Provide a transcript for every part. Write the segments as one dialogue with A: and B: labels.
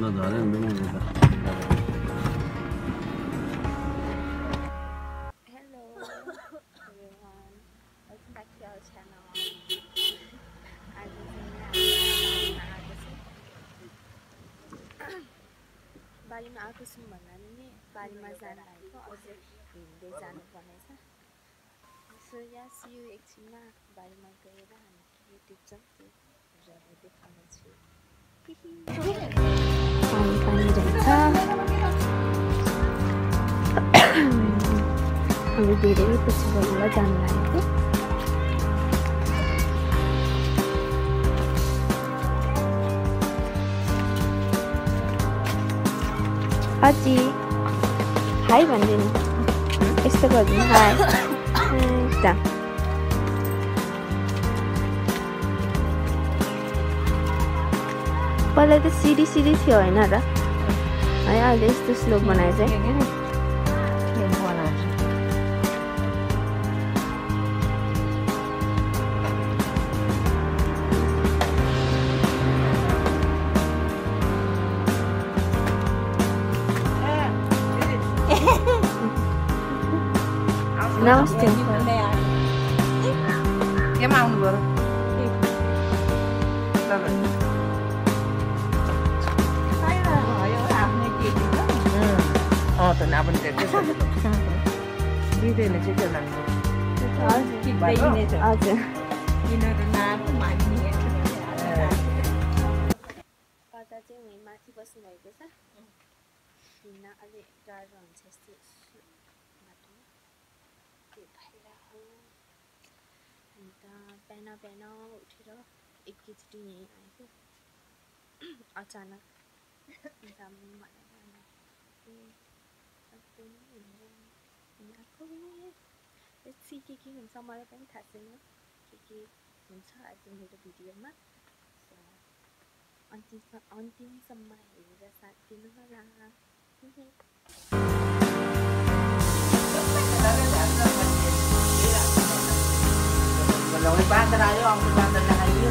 A: ल झऱ्यो नि त म त
B: Hello everyone, welcome back to our channel. आज चाहिँ हामी बारीमा आएको छौँ भन्नाले नि बारीमा जानु लागेको अझै हिँड्दै जानुपर्नेछ सो या सियु एकछिनमा बारीमा गएर हामी के टिप्छौँ त्यो हजुरहरूलाई देखाउने हामी धेरै पछि बल्ल जानु लागेको अजी हाई भनिदिनु। यस्तो गरिदिनु हाई। एकदम पहिला त सिडी सिडी थियो होइन र। है अहिले यस्तो स्लोप बनायो नमस्ते
C: केमा आउनु पर्यो अँ त पनि दिँदैन
B: हजुर कता चाहिँ माथि बस्नुभएको छ हिँड्न अलिक गाह्रो हुन्छ यस्तो बाटोमा त्यो भएर हो अन्त बिहान बिहान उठेर एकैचोटि यहीँ आएको अचानक। अन्त आम्मै भनेर अनि ए सक्दैन हिँडेर आएको सी के के हुन्छ मलाई पनि थाहा छैन के के हुन्छ आज मेरो भिडियोमा अन्तिम अन्तिमसम्म हेरेर साथ दिनु होला
C: बाँदर आयो आउँछ बाँदरले खाइयो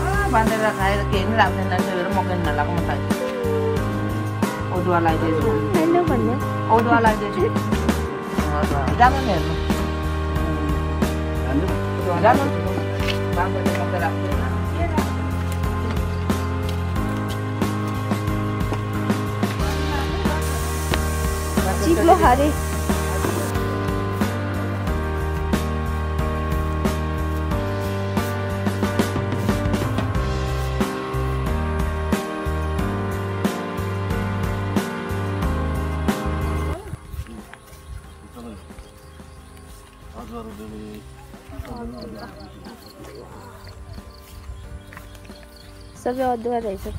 C: अँ, बाँदर खाएर केही पनि लाग्दैन त्यही भएर म किन्न लगाएको म खाइ ओदुवा लगाइदिएछु ओदुवा लगाइदिएछु जानु नि हेर्नु जानु बाँदरले मात्रै राख्दैन
B: चिप्लो सबै अदुवा रहेछ त।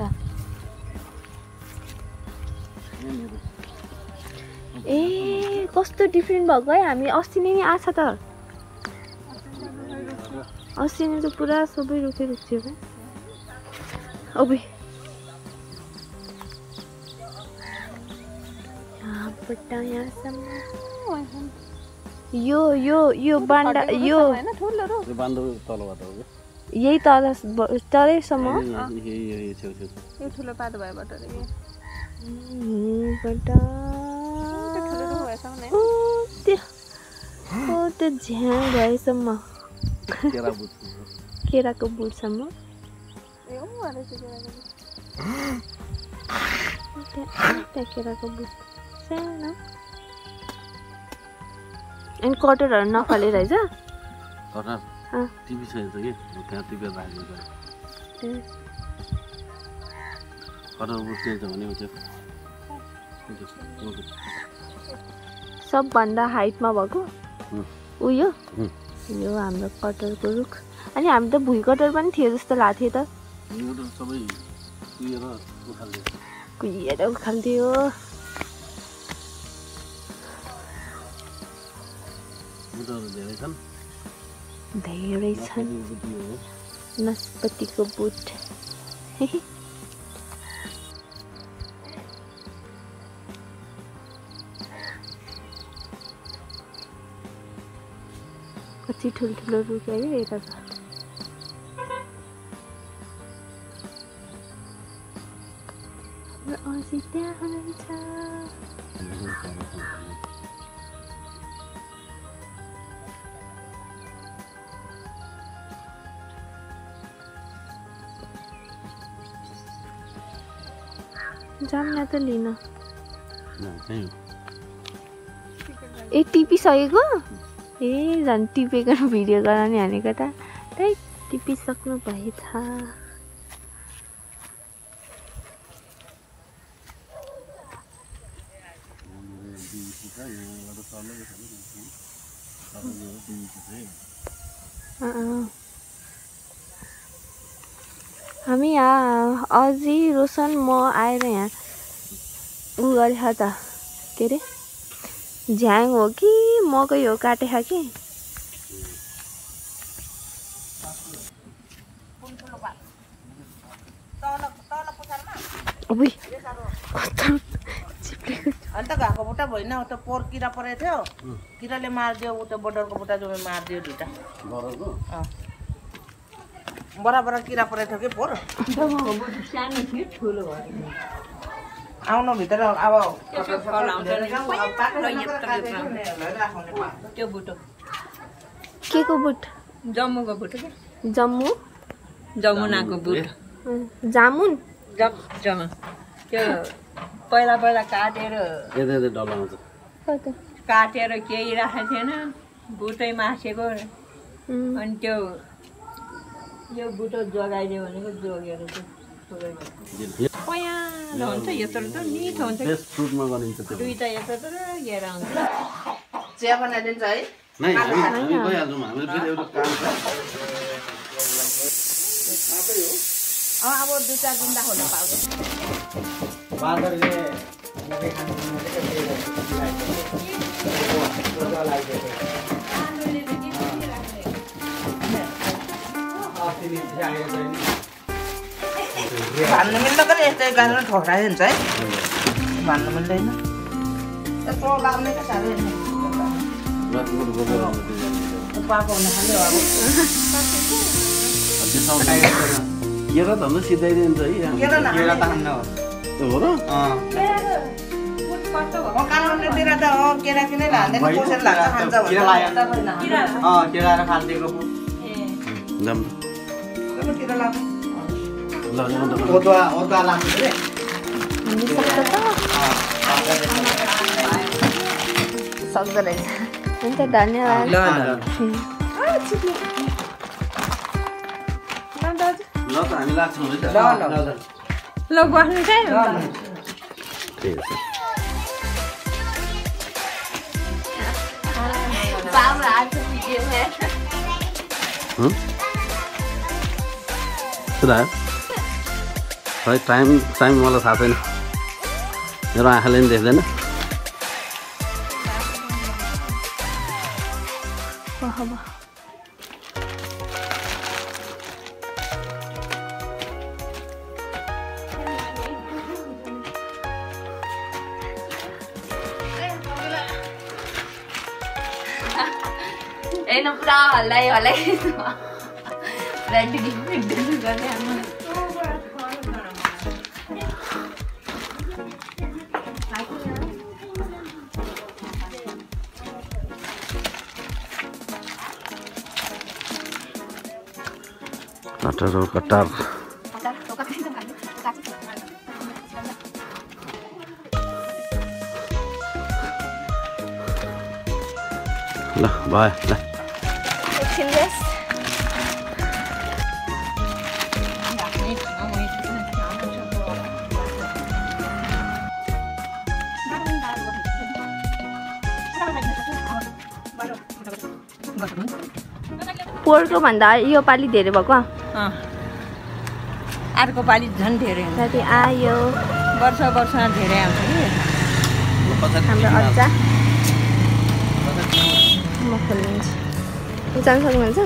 B: ए कस्तो डिफ्रेन्ट भएको है हामी अस्ति नै नि आछ त। अस्ति नै त पुरा सबै रुखै रुख थियो क्या ओबे यहाँबाट यहाँसम्म। यो यो यो बान्डा यो
A: त्यो बान्दो तलबाट हो कि?
B: यही तल तलैसम्म?
D: ठुलो पातो
B: त्यो झ्याङ भएसम्म। केराको बुटसम्म।
D: केराको
B: बुट। सानो। अनि कटरहरू नफाले रहेछ
A: कटार कि त्यहाँ टिपेर राखेको कटार भने
B: सबभन्दा हाइटमा भएको?
A: हुँ।
B: उयो?
A: हुँ।
B: यो हाम्रो कटरको रुख अनि हामी त भुइँ कटर पनि थियो जस्तो लाग्थ्यो त। कुहिएर उखाल्थ्यो।
A: धेरै छन्।
B: नस्पतिको बुट। कति ठुल्ठुलो रुख है यता
D: अझै त्यहाँ जाऊँ न त लिन। ए टिपिसकेको ए झन् टिपेको भिडियो गराउने हानेको त त्यही टिपिसक्नु भएछ अँ। हामी यहाँ अझै रोशन म आएर यहाँ उ गरेछ त। के अरे? झ्याङ हो कि मकै हो काटेछ कि?
C: अन्त घाएको बुट्टा भएन उता पोहोर किरा परेको थियो। किराले मारिदियो उता बोर्डरको बुट्टा जम्मै मारिदियो दुइटा। बडा किरा परेको थियो कि पोहोर आउनु भित्र अब
E: त्यो बुटो?
D: के को बुट
E: जम्मूको बुटो क्या
D: जम्मू?
E: जमुनाको बुट।
D: जामुन?
E: जम जमा। त्यो पहिला पहिला काटेर काटेर केही राखेको थिएन। बुटै मासेको। अनि त्यो यो बुटो जोगाइदियो भनेको जोगेर चाहिँ पयालो हुन्छ यत्रो त मिठो हुन्छ। दुइटा यत्रो लिएर आउँछ।
C: चिया बनाइदिन्छ है।
A: नै हामी हामी गइहाल्छौँ हामीले फेरि एउटा काम छ।
C: अँ अब दुई चार दिन त हुन पाउँछ भन्नु मिल्दो पनि यस्तै गरेर ठोक्रायो हुन्छ है भन्नु मिल्दैन यत्रो लाग्ने त साह्रै। पाएको हुन खालि हो अब
A: केरा त सिधाइदिन्छ है।
C: केरा
F: त हो
A: र
D: सक्दो रहेछ हुन्छ धन्यवाद
A: ल
E: बस्नु चाहिँ
D: बाबु आज भिडियोमा
A: हँ? सुधा खै टाइम टाइम मलाई थाहा छैन। मेरो आँखाले पनि देख्दैन।
D: वाह वाह। होइन पुरा हल्लाइ डिडिङ डिडिङ गर्दै आमा
A: कटर हो कटर ल भयो ल
D: पोहोरको भन्दा यो पालि धेरै भएको।
E: अर्को पालि झन् धेरै हुन्छ।
D: आयो।
E: वर्ष वर्ष धेरै आउँछ कि?
D: हाम्रो अच्चा। म खोलिदिन्छु। जान सक्नुहुन्छ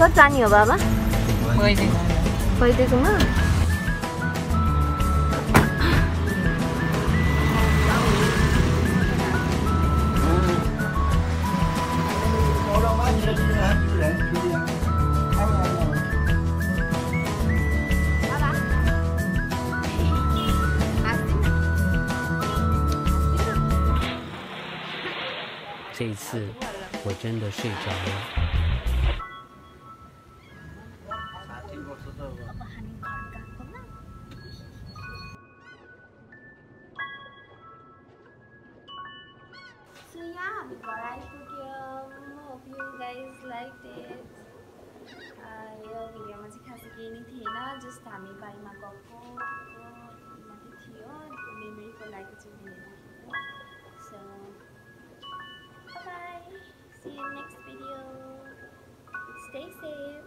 B: 我找你吧
C: 我
B: 已经我已经怎么了我
G: 这一次我真的睡着了。
B: So yeah, before I shoot here, hope you guys liked it. यो भिडियोमा चाहिँ खासै केही नै? थिएन जस्ट हामी बारीमा गएको मात्रै थियो मेमोरीको लागि चाहिँ so bye see next video stay safe